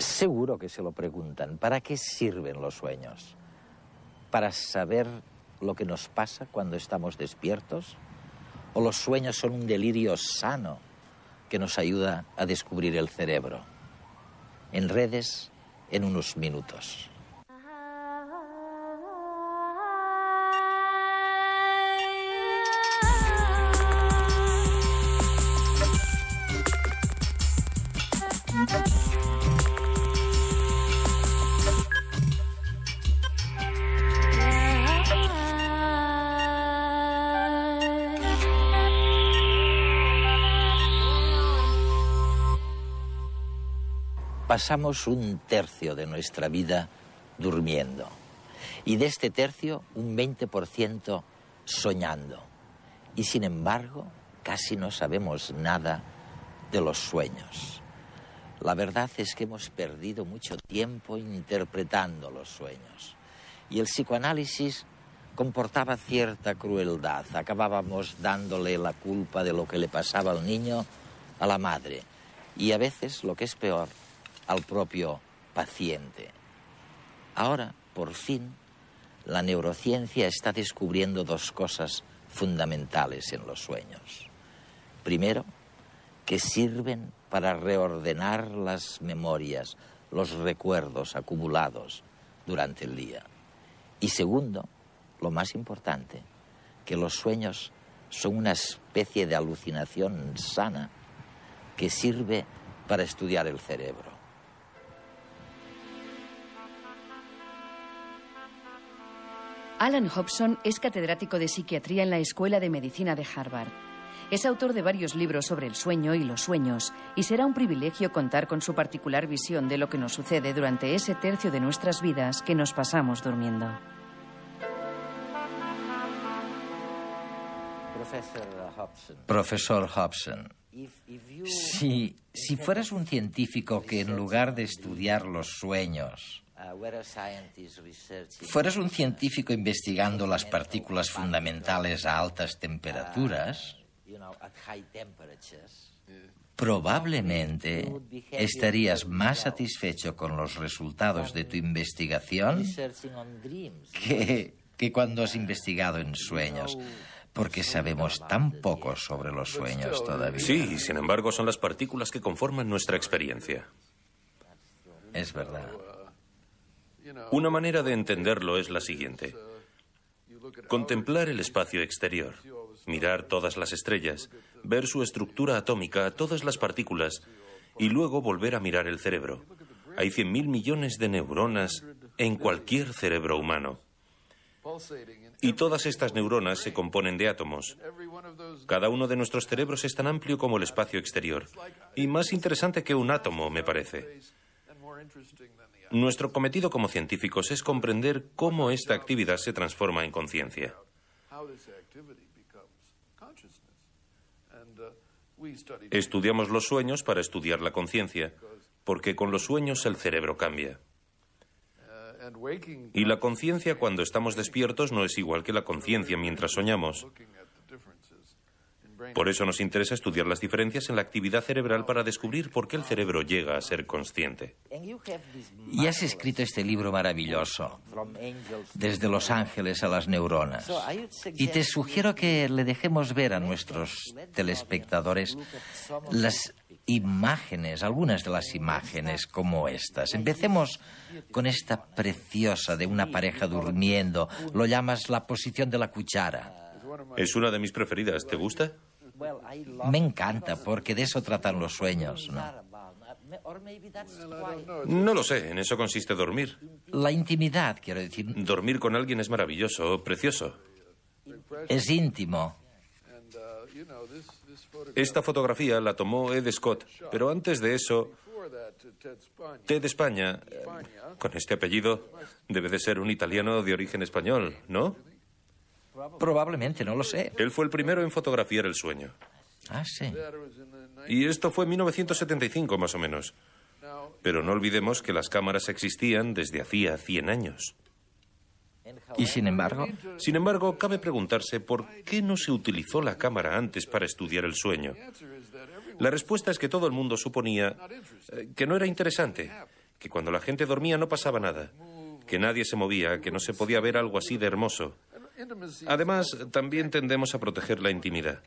Seguro que se lo preguntan, ¿para qué sirven los sueños? ¿Para saber lo que nos pasa cuando estamos despiertos? ¿O los sueños son un delirio sano que nos ayuda a descubrir el cerebro? En redes, en unos minutos. Pasamos un tercio de nuestra vida durmiendo y de este tercio un 20% soñando. Y sin embargo, casi no sabemos nada de los sueños. La verdad es que hemos perdido mucho tiempo interpretando los sueños. Y el psicoanálisis comportaba cierta crueldad. Acabábamos dándole la culpa de lo que le pasaba al niño a la madre. Y a veces, lo que es peor, al propio paciente. Ahora, por fin, la neurociencia está descubriendo dos cosas fundamentales en los sueños. Primero, que sirven para reordenar las memorias, los recuerdos acumulados durante el día. Y segundo, lo más importante, que los sueños son una especie de alucinación sana que sirve para estudiar el cerebro. Alan Hobson es catedrático de psiquiatría en la Escuela de Medicina de Harvard. Es autor de varios libros sobre el sueño y los sueños, y será un privilegio contar con su particular visión de lo que nos sucede durante ese tercio de nuestras vidas que nos pasamos durmiendo. Profesor Hobson, si, si fueras un científico que en lugar de estudiar los sueños fueras un científico investigando las partículas fundamentales a altas temperaturas, probablemente estarías más satisfecho con los resultados de tu investigación que, que cuando has investigado en sueños porque sabemos tan poco sobre los sueños todavía. Sí, sin embargo, son las partículas que conforman nuestra experiencia. Es verdad. Una manera de entenderlo es la siguiente. Contemplar el espacio exterior, mirar todas las estrellas, ver su estructura atómica, todas las partículas, y luego volver a mirar el cerebro. Hay 100.000 millones de neuronas en cualquier cerebro humano. Y todas estas neuronas se componen de átomos. Cada uno de nuestros cerebros es tan amplio como el espacio exterior. Y más interesante que un átomo, me parece. Nuestro cometido como científicos es comprender cómo esta actividad se transforma en conciencia. Estudiamos los sueños para estudiar la conciencia, porque con los sueños el cerebro cambia. Y la conciencia cuando estamos despiertos no es igual que la conciencia mientras soñamos. Por eso nos interesa estudiar las diferencias en la actividad cerebral para descubrir por qué el cerebro llega a ser consciente. Y has escrito este libro maravilloso, Desde los ángeles a las neuronas. Y te sugiero que le dejemos ver a nuestros telespectadores las imágenes, algunas de las imágenes como estas. Empecemos con esta preciosa de una pareja durmiendo. Lo llamas la posición de la cuchara. Es una de mis preferidas. ¿Te gusta? Me encanta porque de eso tratan los sueños, ¿no? No lo sé, en eso consiste dormir. La intimidad, quiero decir. Dormir con alguien es maravilloso, precioso. Es íntimo. Esta fotografía la tomó Ed Scott, pero antes de eso, Ted España, con este apellido, debe de ser un italiano de origen español, ¿no? Probablemente, no lo sé. Él fue el primero en fotografiar el sueño. Ah, sí. Y esto fue en 1975, más o menos. Pero no olvidemos que las cámaras existían desde hacía 100 años. ¿Y sin embargo? Sin embargo, cabe preguntarse por qué no se utilizó la cámara antes para estudiar el sueño. La respuesta es que todo el mundo suponía eh, que no era interesante, que cuando la gente dormía no pasaba nada, que nadie se movía, que no se podía ver algo así de hermoso. Además, también tendemos a proteger la intimidad.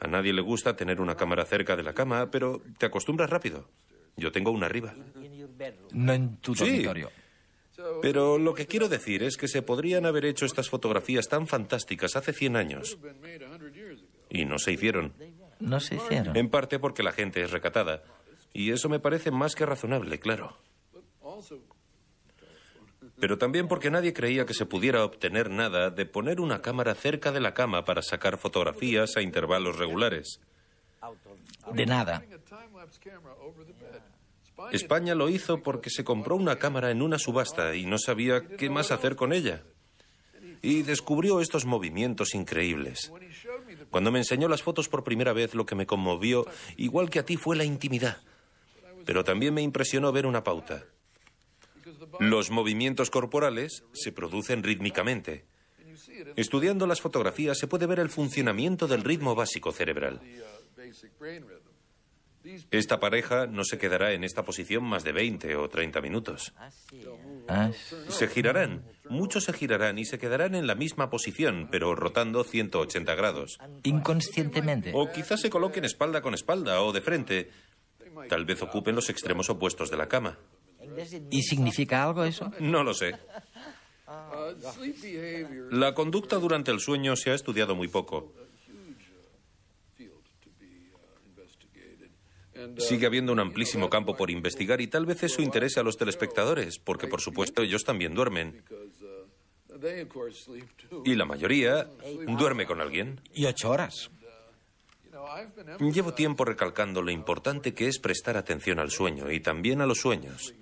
A nadie le gusta tener una cámara cerca de la cama, pero te acostumbras rápido. Yo tengo una arriba. No en tu dormitorio. Pero lo que quiero decir es que se podrían haber hecho estas fotografías tan fantásticas hace 100 años. Y no se hicieron. No se hicieron. En parte porque la gente es recatada. Y eso me parece más que razonable, claro. Pero también porque nadie creía que se pudiera obtener nada de poner una cámara cerca de la cama para sacar fotografías a intervalos regulares. De nada. España lo hizo porque se compró una cámara en una subasta y no sabía qué más hacer con ella. Y descubrió estos movimientos increíbles. Cuando me enseñó las fotos por primera vez, lo que me conmovió, igual que a ti, fue la intimidad. Pero también me impresionó ver una pauta. Los movimientos corporales se producen rítmicamente. Estudiando las fotografías se puede ver el funcionamiento del ritmo básico cerebral. Esta pareja no se quedará en esta posición más de 20 o 30 minutos. Se girarán, muchos se girarán y se quedarán en la misma posición, pero rotando 180 grados. inconscientemente. O quizás se coloquen espalda con espalda o de frente. Tal vez ocupen los extremos opuestos de la cama. ¿Y significa algo eso? No lo sé. La conducta durante el sueño se ha estudiado muy poco. Sigue habiendo un amplísimo campo por investigar y tal vez eso interese a los telespectadores, porque por supuesto ellos también duermen. Y la mayoría duerme con alguien. Y ocho horas. Llevo tiempo recalcando lo importante que es prestar atención al sueño y también a los sueños.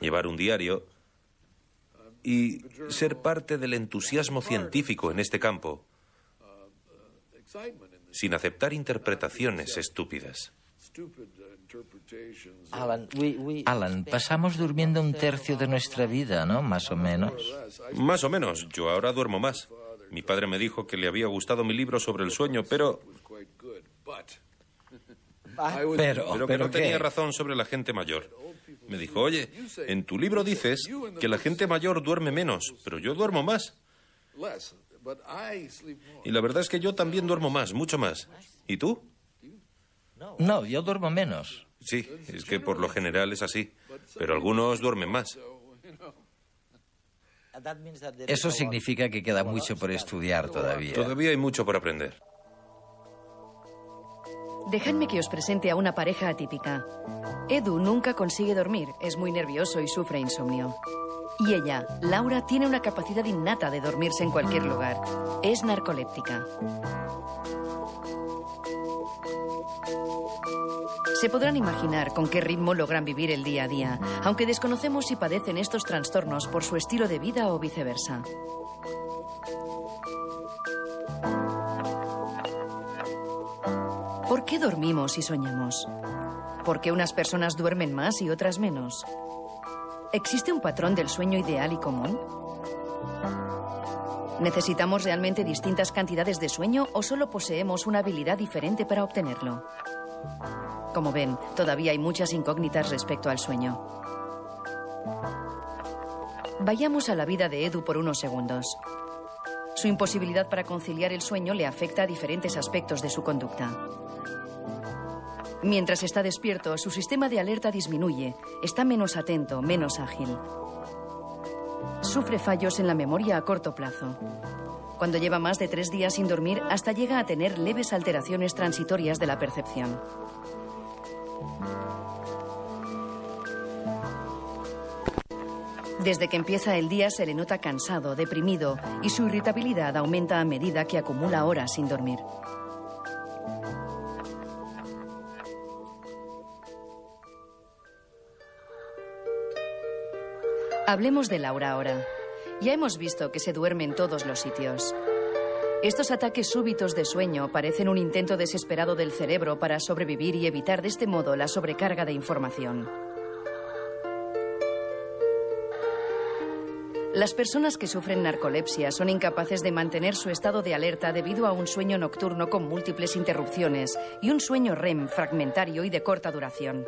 Llevar un diario y ser parte del entusiasmo científico en este campo sin aceptar interpretaciones estúpidas. Alan, pasamos durmiendo un tercio de nuestra vida, ¿no? Más o menos. Más o menos, yo ahora duermo más. Mi padre me dijo que le había gustado mi libro sobre el sueño, pero, Pero, pero que no ¿qué? tenía razón sobre la gente mayor. Me dijo, oye, en tu libro dices que la gente mayor duerme menos, pero yo duermo más. Y la verdad es que yo también duermo más, mucho más. ¿Y tú? No, yo duermo menos. Sí, es que por lo general es así. Pero algunos duermen más. Eso significa que queda mucho por estudiar todavía. Todavía hay mucho por aprender. Dejadme que os presente a una pareja atípica. Edu nunca consigue dormir, es muy nervioso y sufre insomnio. Y ella, Laura, tiene una capacidad innata de dormirse en cualquier lugar. Es narcoléptica. Se podrán imaginar con qué ritmo logran vivir el día a día, aunque desconocemos si padecen estos trastornos por su estilo de vida o viceversa. ¿Por qué dormimos y soñamos? ¿Por qué unas personas duermen más y otras menos? ¿Existe un patrón del sueño ideal y común? ¿Necesitamos realmente distintas cantidades de sueño o solo poseemos una habilidad diferente para obtenerlo? Como ven, todavía hay muchas incógnitas respecto al sueño. Vayamos a la vida de Edu por unos segundos. Su imposibilidad para conciliar el sueño le afecta a diferentes aspectos de su conducta. Mientras está despierto, su sistema de alerta disminuye, está menos atento, menos ágil. Sufre fallos en la memoria a corto plazo. Cuando lleva más de tres días sin dormir, hasta llega a tener leves alteraciones transitorias de la percepción. Desde que empieza el día se le nota cansado, deprimido y su irritabilidad aumenta a medida que acumula horas sin dormir. Hablemos de Laura ahora. Ya hemos visto que se duerme en todos los sitios. Estos ataques súbitos de sueño parecen un intento desesperado del cerebro para sobrevivir y evitar de este modo la sobrecarga de información. Las personas que sufren narcolepsia son incapaces de mantener su estado de alerta debido a un sueño nocturno con múltiples interrupciones y un sueño REM fragmentario y de corta duración.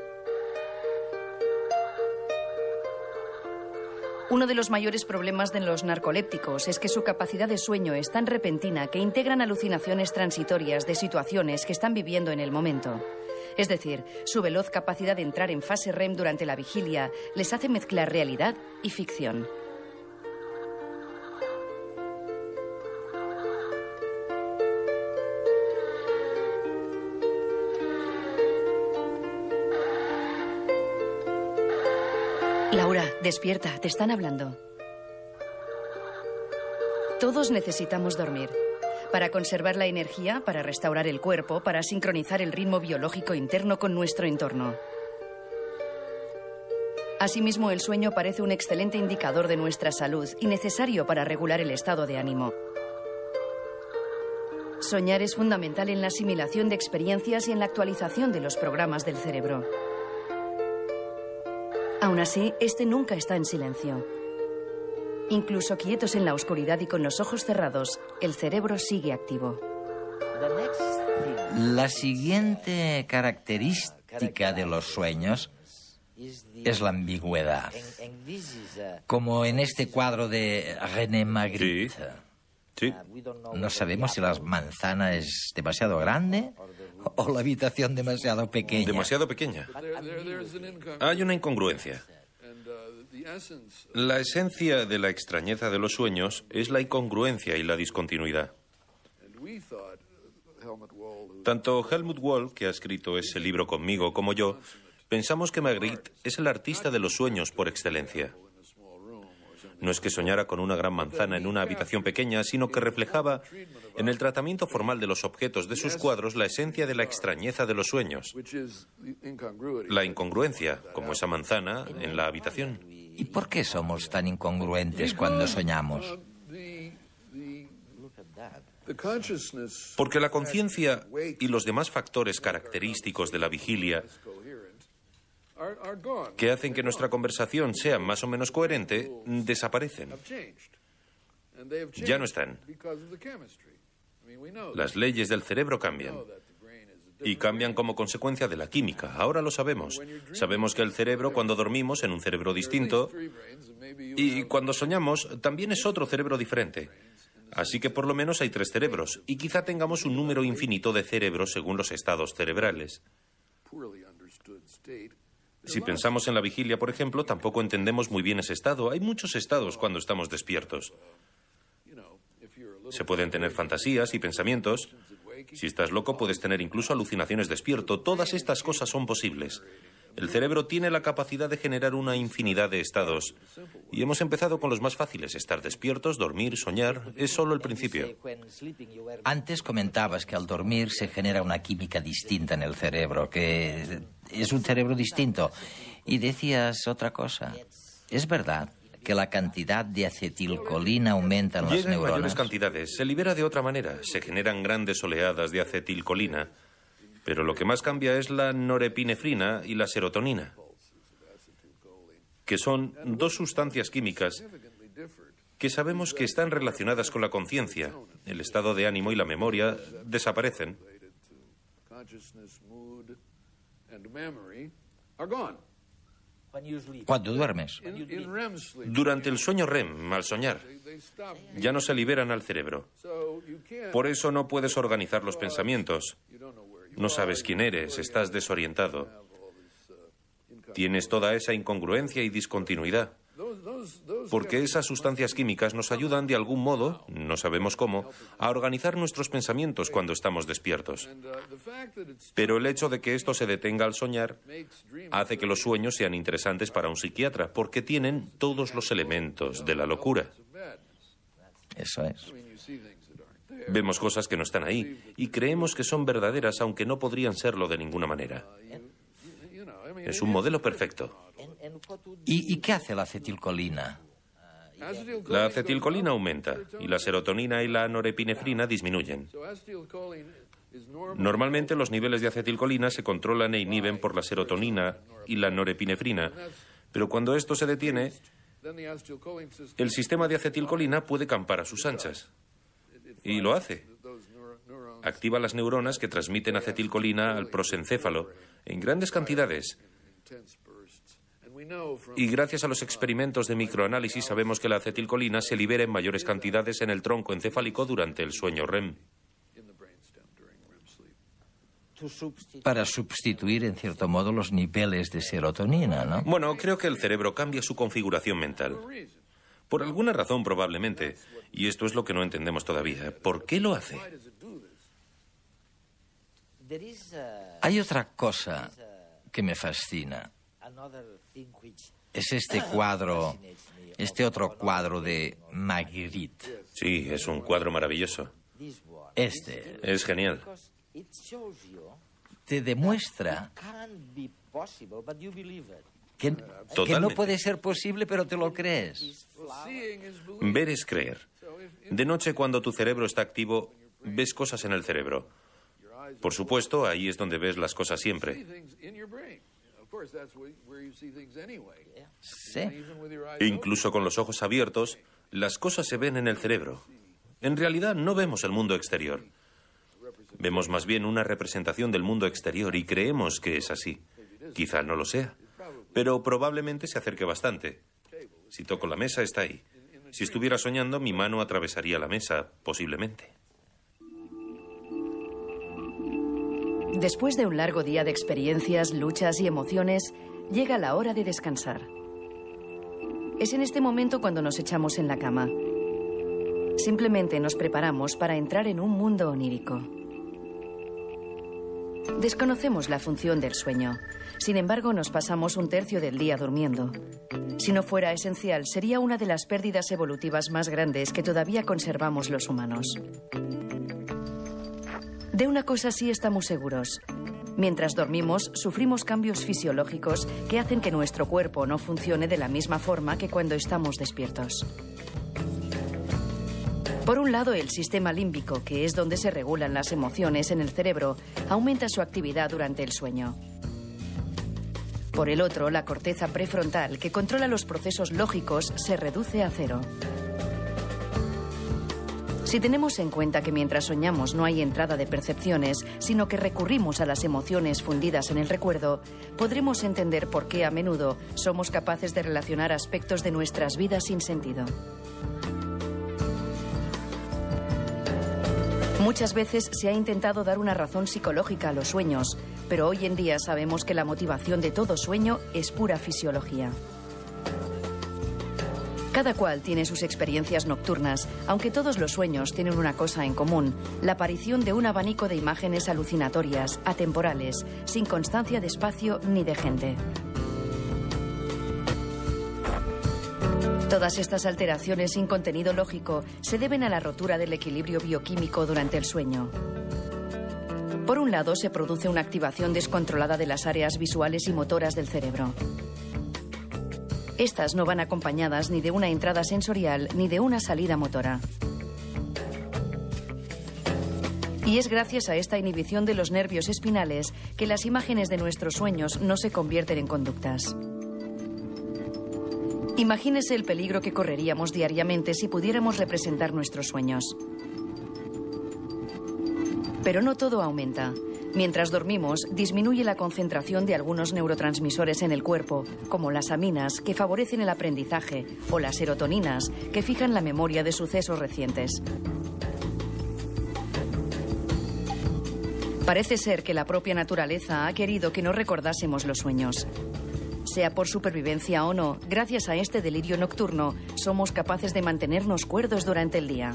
Uno de los mayores problemas de los narcolépticos es que su capacidad de sueño es tan repentina que integran alucinaciones transitorias de situaciones que están viviendo en el momento. Es decir, su veloz capacidad de entrar en fase REM durante la vigilia les hace mezclar realidad y ficción. Despierta, te están hablando. Todos necesitamos dormir. Para conservar la energía, para restaurar el cuerpo, para sincronizar el ritmo biológico interno con nuestro entorno. Asimismo, el sueño parece un excelente indicador de nuestra salud y necesario para regular el estado de ánimo. Soñar es fundamental en la asimilación de experiencias y en la actualización de los programas del cerebro. Aún así, este nunca está en silencio. Incluso quietos en la oscuridad y con los ojos cerrados, el cerebro sigue activo. La siguiente característica de los sueños es la ambigüedad. Como en este cuadro de René Magritte. Sí. No sabemos si la manzana es demasiado grande o la habitación demasiado pequeña. Demasiado pequeña. Hay una incongruencia. La esencia de la extrañeza de los sueños es la incongruencia y la discontinuidad. Tanto Helmut Wall, que ha escrito ese libro conmigo, como yo, pensamos que Magritte es el artista de los sueños por excelencia. No es que soñara con una gran manzana en una habitación pequeña, sino que reflejaba en el tratamiento formal de los objetos de sus cuadros la esencia de la extrañeza de los sueños, la incongruencia, como esa manzana en la habitación. ¿Y por qué somos tan incongruentes cuando soñamos? Porque la conciencia y los demás factores característicos de la vigilia que hacen que nuestra conversación sea más o menos coherente desaparecen. Ya no están. Las leyes del cerebro cambian. Y cambian como consecuencia de la química. Ahora lo sabemos. Sabemos que el cerebro, cuando dormimos, en un cerebro distinto, y cuando soñamos, también es otro cerebro diferente. Así que por lo menos hay tres cerebros, y quizá tengamos un número infinito de cerebros según los estados cerebrales. Si pensamos en la vigilia, por ejemplo, tampoco entendemos muy bien ese estado. Hay muchos estados cuando estamos despiertos. Se pueden tener fantasías y pensamientos. Si estás loco, puedes tener incluso alucinaciones despierto. Todas estas cosas son posibles. El cerebro tiene la capacidad de generar una infinidad de estados. Y hemos empezado con los más fáciles. Estar despiertos, dormir, soñar. Es solo el principio. Antes comentabas que al dormir se genera una química distinta en el cerebro, que es un cerebro distinto. Y decías otra cosa. ¿Es verdad que la cantidad de acetilcolina aumenta en las Llega en neuronas? mayores cantidades. Se libera de otra manera. Se generan grandes oleadas de acetilcolina. Pero lo que más cambia es la norepinefrina y la serotonina, que son dos sustancias químicas que sabemos que están relacionadas con la conciencia. El estado de ánimo y la memoria desaparecen. Cuando duermes. Durante el sueño REM, al soñar, ya no se liberan al cerebro. Por eso no puedes organizar los pensamientos. No sabes quién eres, estás desorientado. Tienes toda esa incongruencia y discontinuidad. Porque esas sustancias químicas nos ayudan de algún modo, no sabemos cómo, a organizar nuestros pensamientos cuando estamos despiertos. Pero el hecho de que esto se detenga al soñar hace que los sueños sean interesantes para un psiquiatra, porque tienen todos los elementos de la locura. Eso es. Vemos cosas que no están ahí y creemos que son verdaderas aunque no podrían serlo de ninguna manera. Es un modelo perfecto. ¿Y, y qué hace la acetilcolina? La acetilcolina aumenta y la serotonina y la norepinefrina disminuyen. Normalmente los niveles de acetilcolina se controlan e inhiben por la serotonina y la norepinefrina, pero cuando esto se detiene, el sistema de acetilcolina puede campar a sus anchas. Y lo hace. Activa las neuronas que transmiten acetilcolina al prosencéfalo en grandes cantidades. Y gracias a los experimentos de microanálisis sabemos que la acetilcolina se libera en mayores cantidades en el tronco encefálico durante el sueño REM. Para sustituir, en cierto modo, los niveles de serotonina, ¿no? Bueno, creo que el cerebro cambia su configuración mental. Por alguna razón, probablemente. Y esto es lo que no entendemos todavía. ¿Por qué lo hace? Hay otra cosa que me fascina. Es este cuadro, este otro cuadro de Magritte. Sí, es un cuadro maravilloso. Este. Es genial. Te demuestra que, que, no puede ser posible, pero te lo crees. Ver es creer. De noche, cuando tu cerebro está activo, ves cosas en el cerebro. Por supuesto, ahí es donde ves las cosas siempre. Sí. Incluso con los ojos abiertos, las cosas se ven en el cerebro. En realidad no vemos el mundo exterior. Vemos más bien una representación del mundo exterior y creemos que es así. Quizá no lo sea, pero probablemente se acerque bastante. Si toco la mesa, está ahí. Si estuviera soñando, mi mano atravesaría la mesa, posiblemente. Después de un largo día de experiencias, luchas y emociones, llega la hora de descansar. Es en este momento cuando nos echamos en la cama. Simplemente nos preparamos para entrar en un mundo onírico. Desconocemos la función del sueño. Sin embargo, nos pasamos un tercio del día durmiendo. Si no fuera esencial, sería una de las pérdidas evolutivas más grandes que todavía conservamos los humanos. De una cosa sí estamos seguros. Mientras dormimos, sufrimos cambios fisiológicos que hacen que nuestro cuerpo no funcione de la misma forma que cuando estamos despiertos. Por un lado, el sistema límbico, que es donde se regulan las emociones en el cerebro, aumenta su actividad durante el sueño. Por el otro, la corteza prefrontal, que controla los procesos lógicos, se reduce a cero. Si tenemos en cuenta que mientras soñamos no hay entrada de percepciones, sino que recurrimos a las emociones fundidas en el recuerdo, podremos entender por qué a menudo somos capaces de relacionar aspectos de nuestras vidas sin sentido. Muchas veces se ha intentado dar una razón psicológica a los sueños, pero hoy en día sabemos que la motivación de todo sueño es pura fisiología. Cada cual tiene sus experiencias nocturnas, aunque todos los sueños tienen una cosa en común, la aparición de un abanico de imágenes alucinatorias, atemporales, sin constancia de espacio ni de gente. Todas estas alteraciones sin contenido lógico se deben a la rotura del equilibrio bioquímico durante el sueño. Por un lado, se produce una activación descontrolada de las áreas visuales y motoras del cerebro. Estas no van acompañadas ni de una entrada sensorial ni de una salida motora. Y es gracias a esta inhibición de los nervios espinales que las imágenes de nuestros sueños no se convierten en conductas. Imagínese el peligro que correríamos diariamente si pudiéramos representar nuestros sueños. Pero no todo aumenta. Mientras dormimos, disminuye la concentración de algunos neurotransmisores en el cuerpo, como las aminas, que favorecen el aprendizaje, o las serotoninas, que fijan la memoria de sucesos recientes. Parece ser que la propia naturaleza ha querido que no recordásemos los sueños. Sea por supervivencia o no, gracias a este delirio nocturno, somos capaces de mantenernos cuerdos durante el día.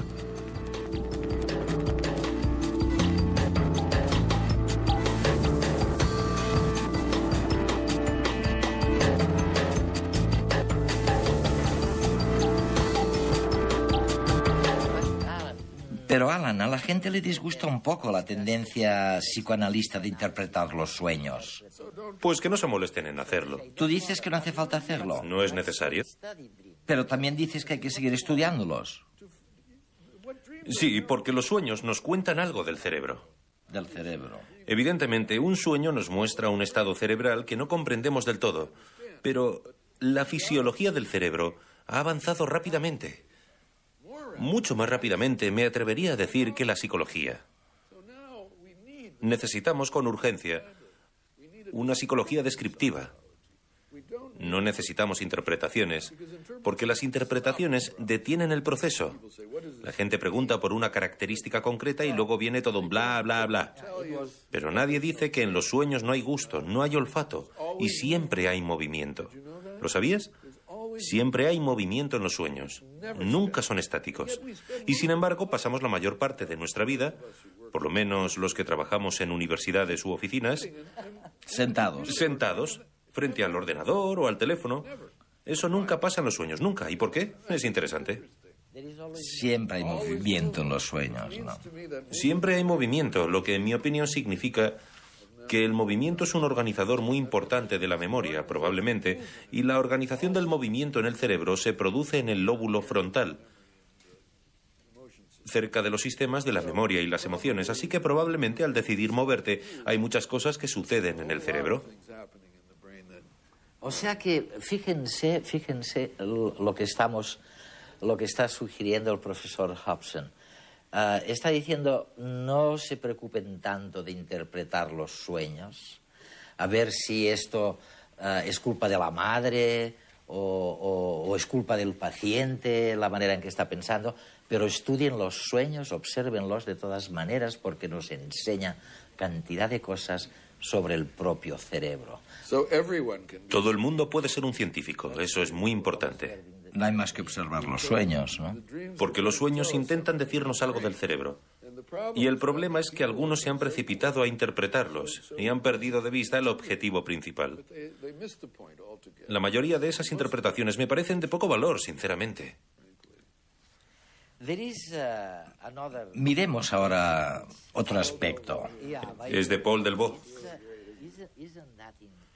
Pero Alan, a la gente le disgusta un poco la tendencia psicoanalista de interpretar los sueños. Pues que no se molesten en hacerlo. Tú dices que no hace falta hacerlo, No es necesario. pero también dices que hay que seguir estudiándolos Sí, porque los sueños nos cuentan algo del cerebro. del cerebro. Evidentemente, un sueño nos muestra un estado cerebral que no comprendemos del todo, pero la fisiología del cerebro ha avanzado rápidamente. Mucho más rápidamente me atrevería a decir que la psicología. Necesitamos con urgencia una psicología descriptiva. No necesitamos interpretaciones, porque las interpretaciones detienen el proceso. La gente pregunta por una característica concreta y luego viene todo un bla, bla, bla. Pero nadie dice que en los sueños no hay gusto, no hay olfato y siempre hay movimiento. ¿Lo sabías? Siempre hay movimiento en los sueños. Nunca son estáticos. Y sin embargo, pasamos la mayor parte de nuestra vida, por lo menos los que trabajamos en universidades u oficinas, sentados. Sentados, frente al ordenador o al teléfono. Eso nunca pasa en los sueños, nunca. ¿Y por qué? Es interesante. Siempre hay movimiento en los sueños, ¿no? Siempre hay movimiento, lo que en mi opinión significa que el movimiento es un organizador muy importante de la memoria, probablemente, y la organización del movimiento en el cerebro se produce en el lóbulo frontal, cerca de los sistemas de la memoria y las emociones, así que probablemente al decidir moverte hay muchas cosas que suceden en el cerebro. O sea que fíjense, fíjense lo que estamos, lo que está sugiriendo el profesor Hobson. Ah, está diciendo no se preocupen tanto de interpretar los sueños, a ver si esto ah, es culpa de la madre o, o, es culpa del paciente, la manera en que está pensando, pero estudien los sueños, obsérvenlos de todas maneras porque nos enseña cantidad de cosas sobre el propio cerebro. Todo el mundo puede ser un científico, eso es muy importante. No hay más que observar los sueños, ¿no? Porque los sueños intentan decirnos algo del cerebro. Y el problema es que algunos se han precipitado a interpretarlos y han perdido de vista el objetivo principal. La mayoría de esas interpretaciones me parecen de poco valor, sinceramente. Miremos ahora otro aspecto. Es de Paul Delvaux.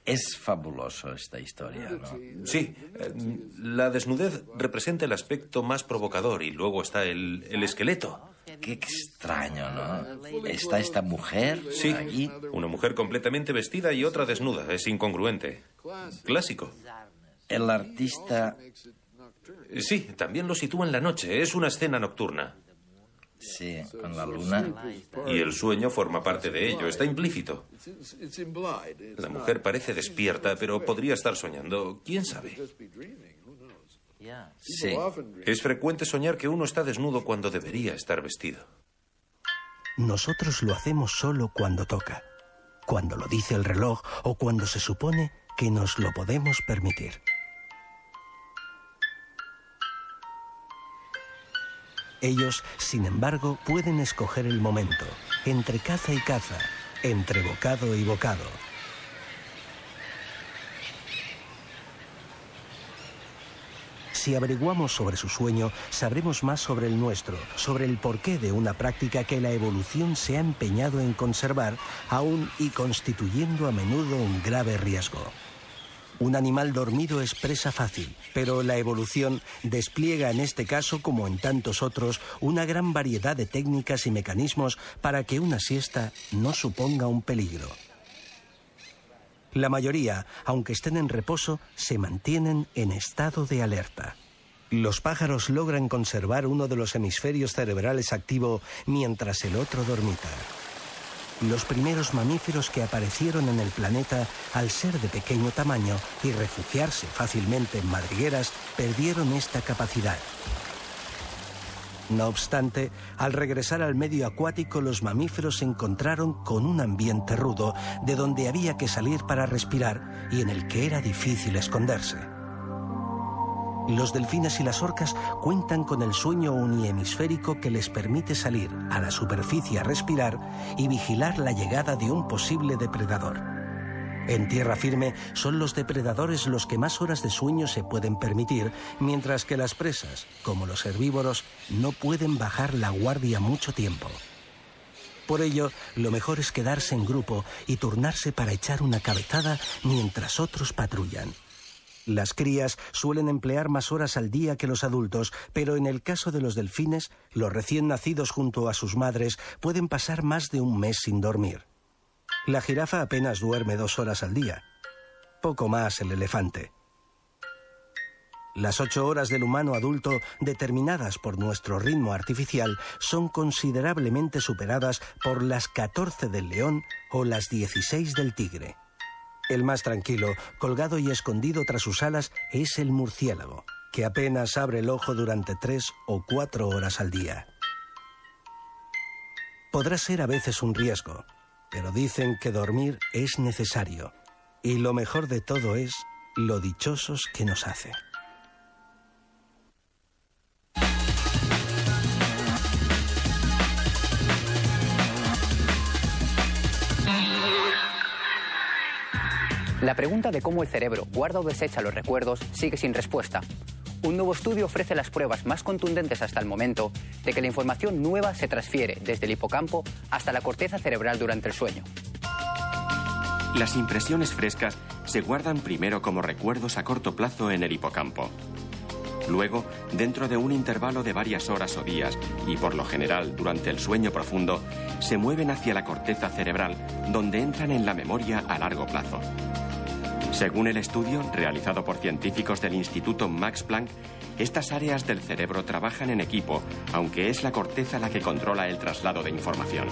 Es fabuloso esta historia, ¿no? Sí, eh, la desnudez representa el aspecto más provocador y luego está el, esqueleto. Qué extraño, ¿no? Está esta mujer sí, una mujer completamente vestida y otra desnuda. Es incongruente. Clásico. El artista... Sí, también lo sitúa en la noche. Es una escena nocturna. Sí, con la luna. Y el sueño forma parte de ello, está implícito. La mujer parece despierta, pero podría estar soñando. ¿Quién sabe? Sí. Es frecuente soñar que uno está desnudo cuando debería estar vestido. Nosotros lo hacemos solo cuando toca, cuando lo dice el reloj o cuando se supone que nos lo podemos permitir. Ellos, sin embargo, pueden escoger el momento, entre caza y caza, entre bocado y bocado. Si averiguamos sobre su sueño, sabremos más sobre el nuestro, sobre el porqué de una práctica que la evolución se ha empeñado en conservar, aún y constituyendo a menudo un grave riesgo. Un animal dormido es presa fácil, pero la evolución despliega en este caso, como en tantos otros, una gran variedad de técnicas y mecanismos para que una siesta no suponga un peligro. La mayoría, aunque estén en reposo, se mantienen en estado de alerta. Los pájaros logran conservar uno de los hemisferios cerebrales activo mientras el otro dormita los primeros mamíferos que aparecieron en el planeta, al ser de pequeño tamaño y refugiarse fácilmente en madrigueras, perdieron esta capacidad. No obstante, al regresar al medio acuático, los mamíferos se encontraron con un ambiente rudo, de donde había que salir para respirar y en el que era difícil esconderse. Los delfines y las orcas cuentan con el sueño unihemisférico que les permite salir a la superficie a respirar y vigilar la llegada de un posible depredador. En tierra firme son los depredadores los que más horas de sueño se pueden permitir, mientras que las presas, como los herbívoros, no pueden bajar la guardia mucho tiempo. Por ello, lo mejor es quedarse en grupo y turnarse para echar una cabezada mientras otros patrullan. Las crías suelen emplear más horas al día que los adultos, pero en el caso de los delfines, los recién nacidos junto a sus madres pueden pasar más de un mes sin dormir. La jirafa apenas duerme dos horas al día. Poco más el elefante. Las ocho horas del humano adulto, determinadas por nuestro ritmo artificial, son considerablemente superadas por las catorce del león o las dieciséis del tigre. El más tranquilo, colgado y escondido tras sus alas, es el murciélago, que apenas abre el ojo durante tres o cuatro horas al día. Podrá ser a veces un riesgo, pero dicen que dormir es necesario. Y lo mejor de todo es lo dichosos que nos hace. La pregunta de cómo el cerebro guarda o desecha los recuerdos sigue sin respuesta. Un nuevo estudio ofrece las pruebas más contundentes hasta el momento de que la información nueva se transfiere desde el hipocampo hasta la corteza cerebral durante el sueño. Las impresiones frescas se guardan primero como recuerdos a corto plazo en el hipocampo. Luego, dentro de un intervalo de varias horas o días, y por lo general durante el sueño profundo, se mueven hacia la corteza cerebral, donde entran en la memoria a largo plazo. Según el estudio realizado por científicos del Instituto Max Planck, estas áreas del cerebro trabajan en equipo, aunque es la corteza la que controla el traslado de información.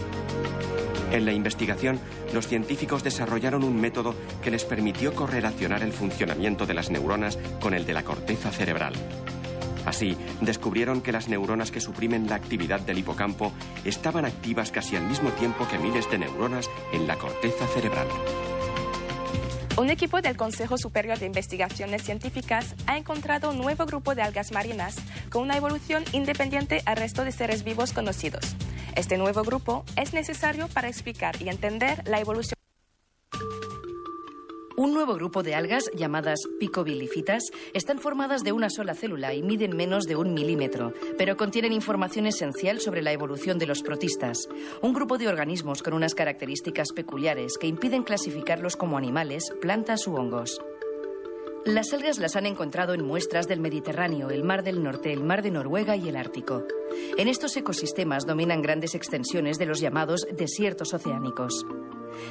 En la investigación, los científicos desarrollaron un método que les permitió correlacionar el funcionamiento de las neuronas con el de la corteza cerebral. Así, descubrieron que las neuronas que suprimen la actividad del hipocampo estaban activas casi al mismo tiempo que miles de neuronas en la corteza cerebral. Un equipo del Consejo Superior de Investigaciones Científicas ha encontrado un nuevo grupo de algas marinas con una evolución independiente al resto de seres vivos conocidos. Este nuevo grupo es necesario para explicar y entender la evolución. Un nuevo grupo de algas, llamadas picobilifitas, están formadas de una sola célula y miden menos de un milímetro, pero contienen información esencial sobre la evolución de los protistas, un grupo de organismos con unas características peculiares que impiden clasificarlos como animales, plantas u hongos. Las algas las han encontrado en muestras del Mediterráneo, el Mar del Norte, el Mar de Noruega y el Ártico. En estos ecosistemas dominan grandes extensiones de los llamados desiertos oceánicos.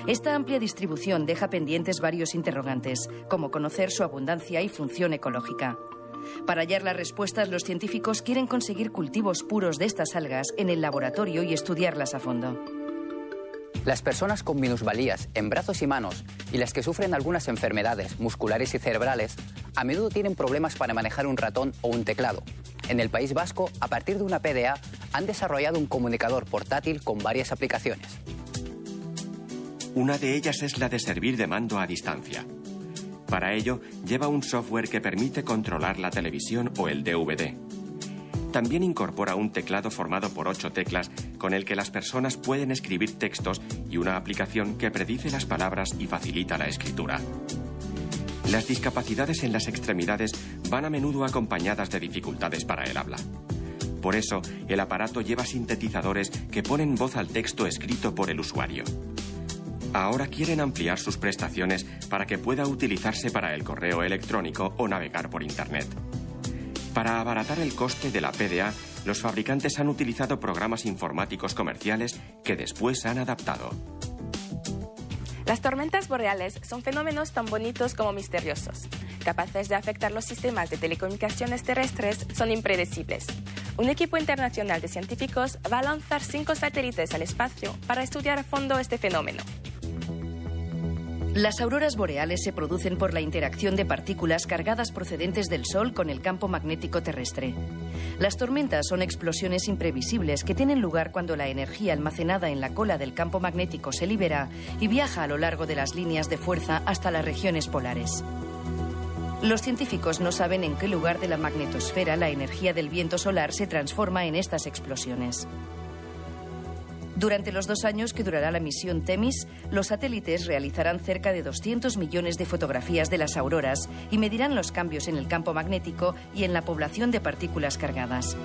Esta amplia distribución deja pendientes varios interrogantes, como conocer su abundancia y función ecológica. Para hallar las respuestas, los científicos quieren conseguir cultivos puros de estas algas en el laboratorio y estudiarlas a fondo. Las personas con minusvalías en brazos y manos y las que sufren algunas enfermedades musculares y cerebrales a menudo tienen problemas para manejar un ratón o un teclado. En el País Vasco, a partir de una PDA, han desarrollado un comunicador portátil con varias aplicaciones. Una de ellas es la de servir de mando a distancia. Para ello, lleva un software que permite controlar la televisión o el DVD. También incorpora un teclado formado por ocho teclas con el que las personas pueden escribir textos y una aplicación que predice las palabras y facilita la escritura. Las discapacidades en las extremidades van a menudo acompañadas de dificultades para el habla. Por eso, el aparato lleva sintetizadores que ponen voz al texto escrito por el usuario. Ahora quieren ampliar sus prestaciones para que pueda utilizarse para el correo electrónico o navegar por Internet. Para abaratar el coste de la PDA, los fabricantes han utilizado programas informáticos comerciales que después han adaptado. Las tormentas boreales son fenómenos tan bonitos como misteriosos. Capaces de afectar los sistemas de telecomunicaciones terrestres, son impredecibles. Un equipo internacional de científicos va a lanzar cinco satélites al espacio para estudiar a fondo este fenómeno. Las auroras boreales se producen por la interacción de partículas cargadas procedentes del Sol con el campo magnético terrestre. Las tormentas son explosiones imprevisibles que tienen lugar cuando la energía almacenada en la cola del campo magnético se libera y viaja a lo largo de las líneas de fuerza hasta las regiones polares. Los científicos no saben en qué lugar de la magnetosfera la energía del viento solar se transforma en estas explosiones. Durante los dos años que durará la misión Temis, los satélites realizarán cerca de 200 millones de fotografías de las auroras y medirán los cambios en el campo magnético y en la población de partículas cargadas.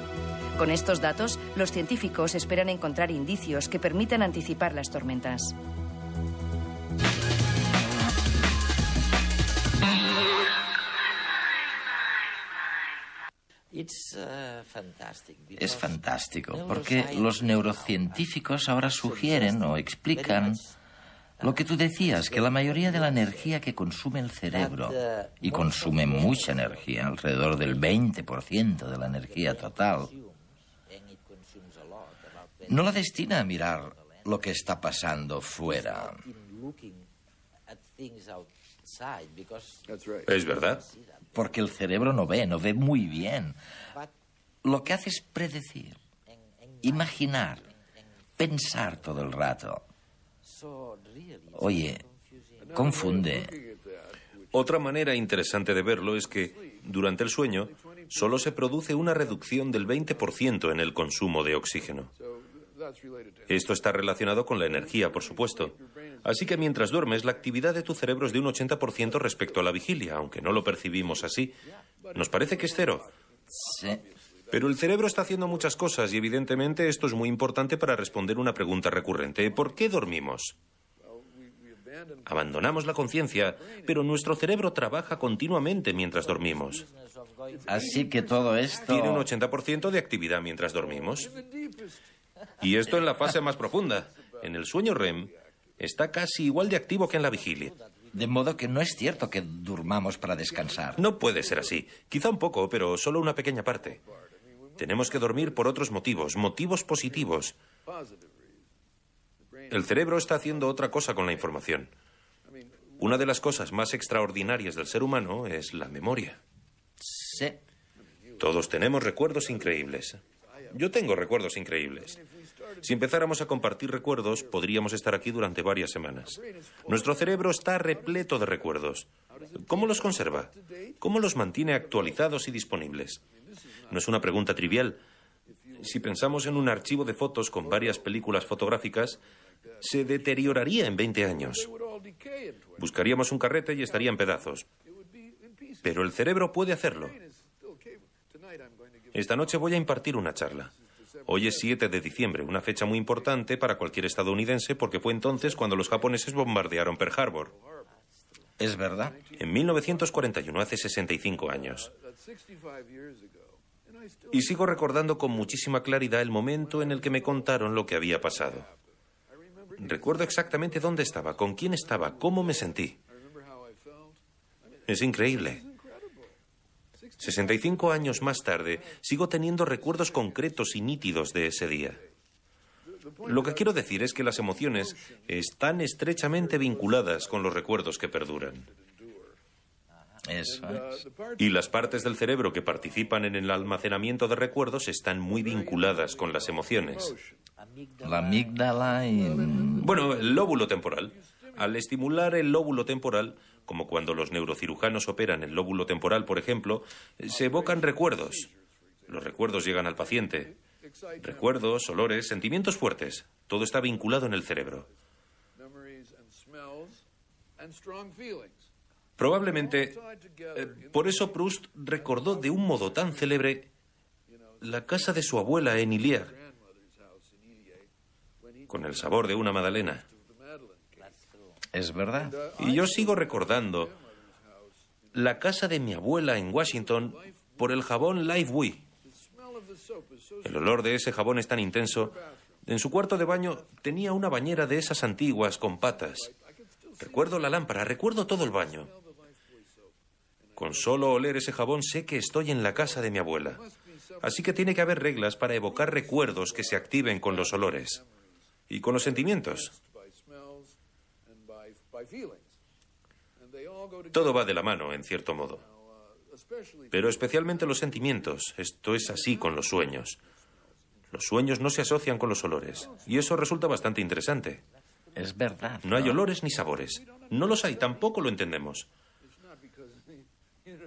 Con estos datos, los científicos esperan encontrar indicios que permitan anticipar las tormentas. Es fantástico porque los neurocientíficos ahora sugieren o explican lo que tú decías, que la mayoría de la energía que consume el cerebro, y consume mucha energía, alrededor del 20% de la energía total, no la destina a mirar lo que está pasando fuera. Es verdad. Porque el cerebro no ve, no ve muy bien. Lo que hace es predecir, imaginar, pensar todo el rato. Oye, confunde. Otra manera interesante de verlo es que, durante el sueño, solo se produce una reducción del 20% en el consumo de oxígeno. Esto está relacionado con la energía, por supuesto. Así que mientras duermes, la actividad de tu cerebro es de un 80% respecto a la vigilia, aunque no lo percibimos así. Nos parece que es cero. Sí. Pero el cerebro está haciendo muchas cosas y evidentemente esto es muy importante para responder una pregunta recurrente. ¿Por qué dormimos? Abandonamos la conciencia, pero nuestro cerebro trabaja continuamente mientras dormimos. Así que todo esto... Tiene un 80% de actividad mientras dormimos. Y esto en la fase más profunda. En el sueño REM está casi igual de activo que en la vigilia. De modo que no es cierto que durmamos para descansar. No puede ser así. Quizá un poco, pero solo una pequeña parte. Tenemos que dormir por otros motivos, motivos positivos. El cerebro está haciendo otra cosa con la información. Una de las cosas más extraordinarias del ser humano es la memoria. Sí. Todos tenemos recuerdos increíbles. Yo tengo recuerdos increíbles. Si empezáramos a compartir recuerdos, podríamos estar aquí durante varias semanas. Nuestro cerebro está repleto de recuerdos. ¿Cómo los conserva? ¿Cómo los mantiene actualizados y disponibles? No es una pregunta trivial. Si pensamos en un archivo de fotos con varias películas fotográficas, se deterioraría en 20 años. Buscaríamos un carrete y estaría en pedazos. Pero el cerebro puede hacerlo. Esta noche voy a impartir una charla. Hoy es 7 de diciembre, una fecha muy importante para cualquier estadounidense porque fue entonces cuando los japoneses bombardearon Pearl Harbor. ¿Es verdad? En 1941, hace 65 años. Y sigo recordando con muchísima claridad el momento en el que me contaron lo que había pasado. Recuerdo exactamente dónde estaba, con quién estaba, cómo me sentí. Es increíble. 65 años más tarde, sigo teniendo recuerdos concretos y nítidos de ese día. Lo que quiero decir es que las emociones están estrechamente vinculadas con los recuerdos que perduran. Eso es. Y las partes del cerebro que participan en el almacenamiento de recuerdos están muy vinculadas con las emociones. La amígdala y... Bueno, el lóbulo temporal. Al estimular el lóbulo temporal, como cuando los neurocirujanos operan el lóbulo temporal, por ejemplo, se evocan recuerdos. Los recuerdos llegan al paciente. Recuerdos, olores, sentimientos fuertes. Todo está vinculado en el cerebro. Probablemente, eh, por eso Proust recordó de un modo tan célebre la casa de su abuela en Ilier, con el sabor de una magdalena. Es verdad. Y yo sigo recordando la casa de mi abuela en Washington por el jabón Lifebuoy. El olor de ese jabón es tan intenso. En su cuarto de baño tenía una bañera de esas antiguas con patas. Recuerdo la lámpara, recuerdo todo el baño. Con solo oler ese jabón sé que estoy en la casa de mi abuela. Así que tiene que haber reglas para evocar recuerdos que se activen con los olores y con los sentimientos. Todo va de la mano, en cierto modo. Pero especialmente los sentimientos. Esto es así con los sueños. Los sueños no se asocian con los olores. Y eso resulta bastante interesante. Es verdad. No hay olores ni sabores. No los hay, tampoco lo entendemos.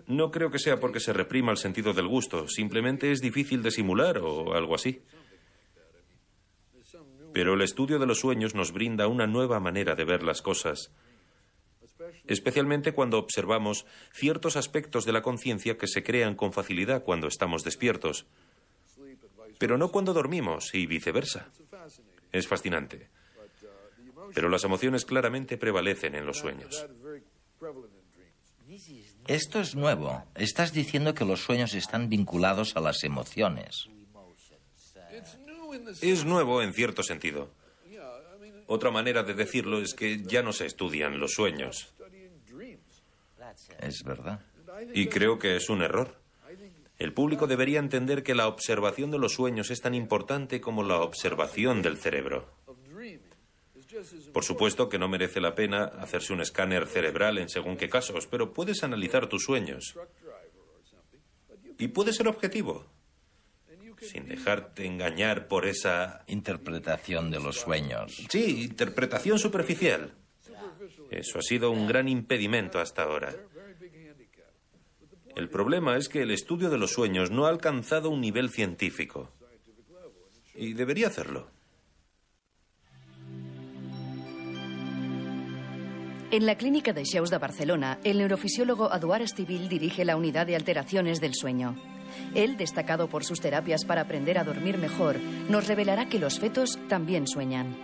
No creo que sea porque se reprima el sentido del gusto. Simplemente es difícil de simular o algo así. Pero el estudio de los sueños nos brinda una nueva manera de ver las cosas, especialmente cuando observamos ciertos aspectos de la conciencia que se crean con facilidad cuando estamos despiertos, pero no cuando dormimos y viceversa. Es fascinante. Pero las emociones claramente prevalecen en los sueños. Esto es nuevo. Estás diciendo que los sueños están vinculados a las emociones. Es nuevo en cierto sentido. Otra manera de decirlo es que ya no se estudian los sueños. Es verdad. Y creo que es un error. El público debería entender que la observación de los sueños es tan importante como la observación del cerebro. Por supuesto que no merece la pena hacerse un escáner cerebral en según qué casos, pero puedes analizar tus sueños. Y puede ser objetivo, sin dejarte engañar por esa... Interpretación de los sueños. Sí, interpretación superficial. Eso ha sido un gran impedimento hasta ahora. El problema es que el estudio de los sueños no ha alcanzado un nivel científico. Y debería hacerlo. En la clínica de Xeus de Barcelona, el neurofisiólogo Eduard Estivil dirige la unidad de alteraciones del sueño. Él, destacado por sus terapias para aprender a dormir mejor, nos revelará que los fetos también sueñan.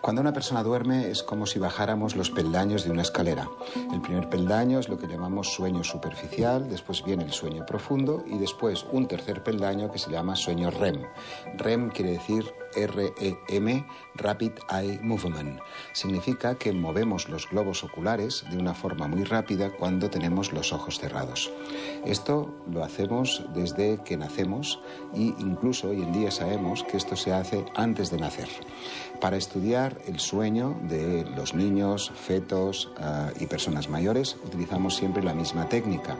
Cuando una persona duerme es como si bajáramos los peldaños de una escalera. El primer peldaño es lo que llamamos sueño superficial, después viene el sueño profundo y después un tercer peldaño que se llama sueño REM. REM quiere decir REM, Rapid Eye Movement. Significa que movemos los globos oculares de una forma muy rápida cuando tenemos los ojos cerrados. Esto lo hacemos desde que nacemos e incluso hoy en día sabemos que esto se hace antes de nacer. Para estudiar el sueño de los niños, fetos ah, y personas mayores utilizamos siempre la misma técnica,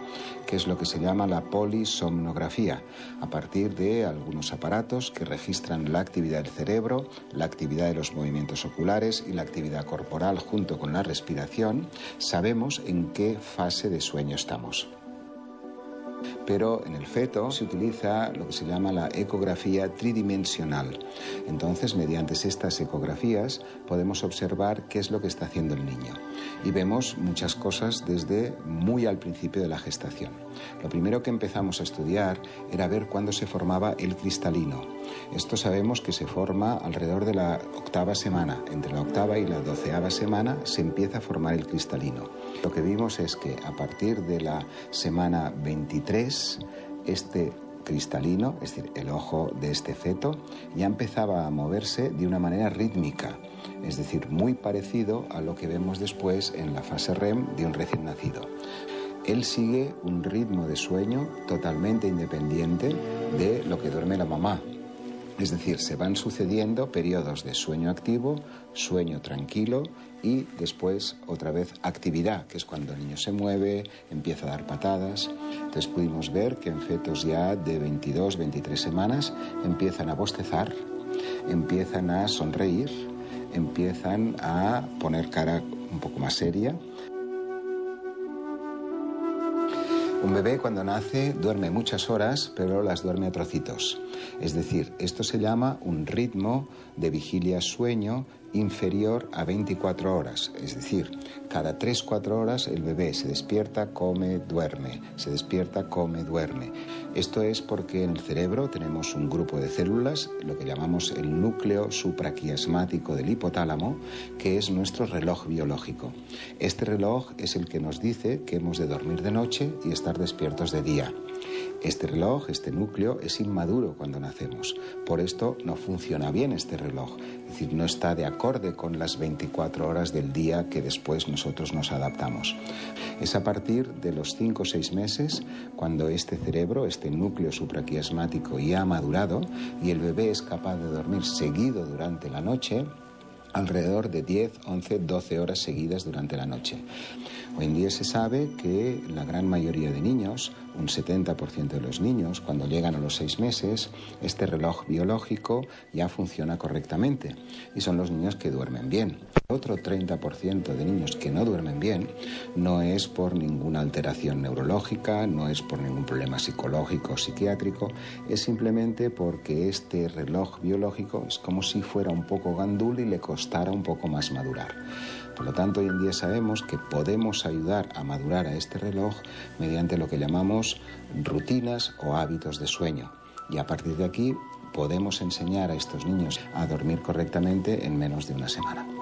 que es lo que se llama la polisomnografía, a partir de algunos aparatos que registran la actividad del cerebro, la actividad de los movimientos oculares y la actividad corporal junto con la respiración, sabemos en qué fase de sueño estamos pero en el feto se utiliza lo que se llama la ecografía tridimensional. Entonces, mediante estas ecografías podemos observar qué es lo que está haciendo el niño. Y vemos muchas cosas desde muy al principio de la gestación. Lo primero que empezamos a estudiar era ver cuándo se formaba el cristalino. Esto sabemos que se forma alrededor de la octava semana. Entre la octava y la doceava semana se empieza a formar el cristalino. Lo que vimos es que a partir de la semana 23, este cristalino, es decir, el ojo de este feto, ya empezaba a moverse de una manera rítmica, es decir, muy parecido a lo que vemos después en la fase REM de un recién nacido. Él sigue un ritmo de sueño totalmente independiente de lo que duerme la mamá. Es decir, se van sucediendo periodos de sueño activo, sueño tranquilo y después otra vez actividad, que es cuando el niño se mueve, empieza a dar patadas. Entonces pudimos ver que en fetos ya de 22, 23 semanas empiezan a bostezar, empiezan a sonreír, empiezan a poner cara un poco más seria. Un bebé cuando nace duerme muchas horas, pero las duerme a trocitos. Es decir, esto se llama un ritmo de vigilia-sueño inferior a 24 horas. Es decir, cada 3-4 horas el bebé se despierta, come, duerme, se despierta, come, duerme. Esto es porque en el cerebro tenemos un grupo de células, lo que llamamos el núcleo supraquiasmático del hipotálamo, que es nuestro reloj biológico. Este reloj es el que nos dice que hemos de dormir de noche y estar despiertos de día. Este reloj, este núcleo, es inmaduro cuando nacemos. Por esto no funciona bien este reloj. Es decir, no está de acorde con las 24 horas del día que después nosotros nos adaptamos. Es a partir de los 5 o 6 meses cuando este cerebro, este núcleo supraquiasmático ya ha madurado y el bebé es capaz de dormir seguido durante la noche alrededor de 10, 11, 12 horas seguidas durante la noche. Hoy en día se sabe que la gran mayoría de niños, un 70% de los niños, cuando llegan a los seis meses, este reloj biológico ya funciona correctamente y son los niños que duermen bien. Otro 30% de niños que no duermen bien no es por ninguna alteración neurológica, no es por ningún problema psicológico o psiquiátrico, es simplemente porque este reloj biológico es como si fuera un poco gandul y le costara un poco más madurar. Por lo tanto, hoy en día sabemos que podemos ayudar a madurar a este reloj mediante lo que llamamos rutinas o hábitos de sueño. Y a partir de aquí podemos enseñar a estos niños a dormir correctamente en menos de una semana.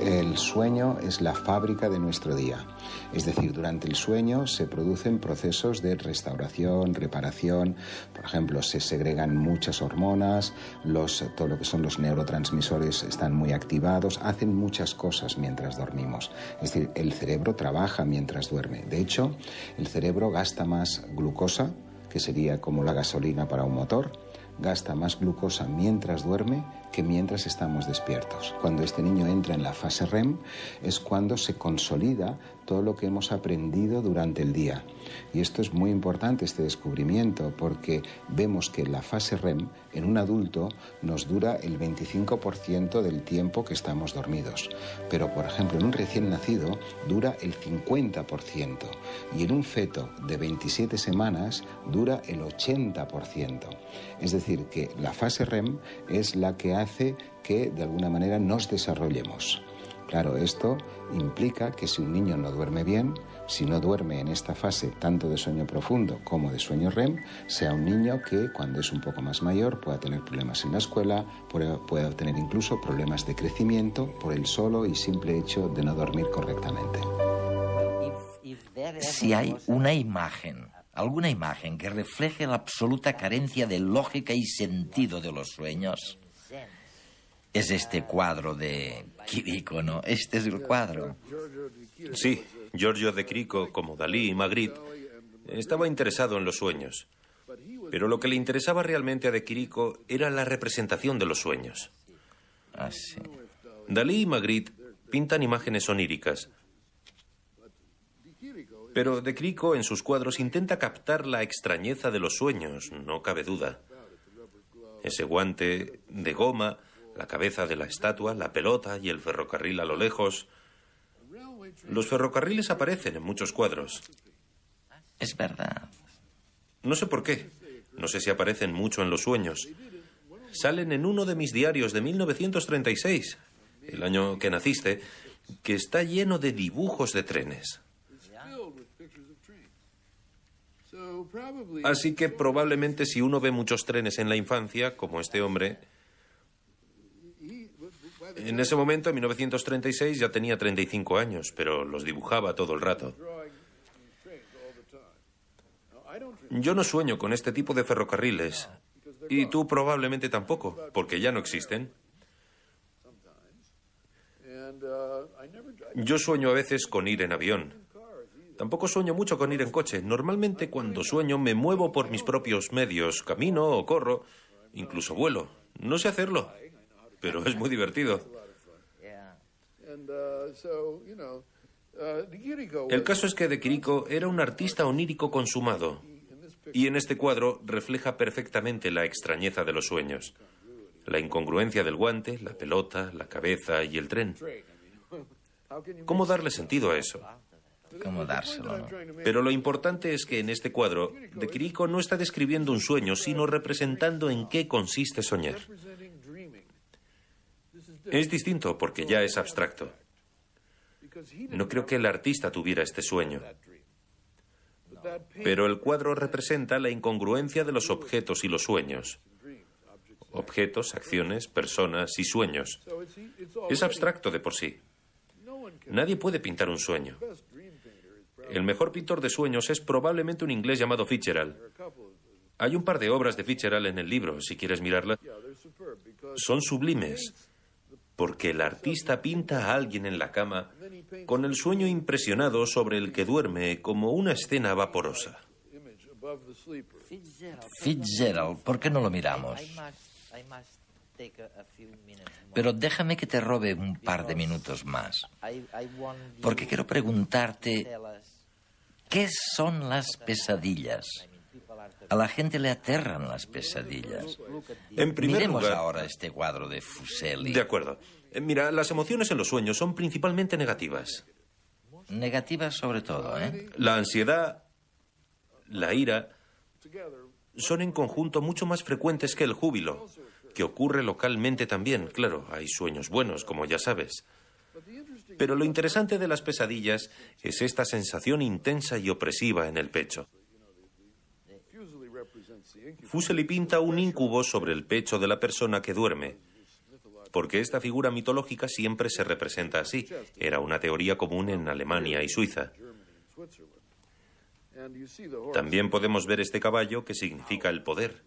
El sueño es la fábrica de nuestro día. Es decir, durante el sueño se producen procesos de restauración, reparación. Por ejemplo, se segregan muchas hormonas, los, todo lo que son los neurotransmisores están muy activados, hacen muchas cosas mientras dormimos. Es decir, el cerebro trabaja mientras duerme. De hecho, el cerebro gasta más glucosa que sería como la gasolina para un motor, gasta más glucosa mientras duerme que mientras estamos despiertos. Cuando este niño entra en la fase REM es cuando se consolida todo lo que hemos aprendido durante el día. Y esto es muy importante, este descubrimiento, porque vemos que la fase REM en un adulto nos dura el 25% del tiempo que estamos dormidos. Pero, por ejemplo, en un recién nacido dura el 50% y en un feto de 27 semanas dura el 80%. Es decir, que la fase REM es la que hace que de alguna manera nos desarrollemos. Claro, esto implica que si un niño no duerme bien, si no duerme en esta fase tanto de sueño profundo como de sueño REM, sea un niño que cuando es un poco más mayor pueda tener problemas en la escuela, pueda tener incluso problemas de crecimiento por el solo y simple hecho de no dormir correctamente. Si hay una imagen, alguna imagen que refleje la absoluta carencia de lógica y sentido de los sueños, es este cuadro de Quirico, ¿no? Este es el cuadro. Sí, Giorgio de Quirico, como Dalí y Magritte, estaba interesado en los sueños. Pero lo que le interesaba realmente a de Quirico era la representación de los sueños. Ah, sí. Dalí y Magritte pintan imágenes oníricas. Pero de Quirico en sus cuadros intenta captar la extrañeza de los sueños, no cabe duda. Ese guante de goma la cabeza de la estatua, la pelota y el ferrocarril a lo lejos. Los ferrocarriles aparecen en muchos cuadros. Es verdad. No sé por qué. No sé si aparecen mucho en los sueños. Salen en uno de mis diarios de 1936, el año que naciste, que está lleno de dibujos de trenes. Así que probablemente si uno ve muchos trenes en la infancia, como este hombre, en ese momento, en 1936, ya tenía 35 años, pero los dibujaba todo el rato. Yo no sueño con este tipo de ferrocarriles. Y tú probablemente tampoco, porque ya no existen. Yo sueño a veces con ir en avión. Tampoco sueño mucho con ir en coche. Normalmente cuando sueño me muevo por mis propios medios, camino o corro, incluso vuelo. No sé hacerlo pero es muy divertido. El caso es que De Quirico era un artista onírico consumado y en este cuadro refleja perfectamente la extrañeza de los sueños, la incongruencia del guante, la pelota, la cabeza y el tren. ¿Cómo darle sentido a eso? ¿Cómo dárselo? Pero lo importante es que en este cuadro, De Quirico no está describiendo un sueño, sino representando en qué consiste soñar. Es distinto porque ya es abstracto. No creo que el artista tuviera este sueño. Pero el cuadro representa la incongruencia de los objetos y los sueños. Objetos, acciones, personas y sueños. Es abstracto de por sí. Nadie puede pintar un sueño. El mejor pintor de sueños es probablemente un inglés llamado Fitzgerald. Hay un par de obras de Fitzgerald en el libro, si quieres mirarlas. Son sublimes porque el artista pinta a alguien en la cama con el sueño impresionado sobre el que duerme como una escena vaporosa. Fitzgerald, ¿por qué no lo miramos? Pero déjame que te robe un par de minutos más, porque quiero preguntarte, ¿qué son las pesadillas? A la gente le aterran las pesadillas. En primer Miremos lugar, ahora este cuadro de Fuseli. De acuerdo. Eh, Mira, las emociones en los sueños son principalmente negativas. Negativas sobre todo, ¿eh? La ansiedad, la ira, son en conjunto mucho más frecuentes que el júbilo, que ocurre localmente también. Claro, hay sueños buenos, como ya sabes. Pero lo interesante de las pesadillas es esta sensación intensa y opresiva en el pecho. Fuseli pinta un incubo sobre el pecho de la persona que duerme, porque esta figura mitológica siempre se representa así. Era una teoría común en Alemania y Suiza. También podemos ver este caballo que significa el poder,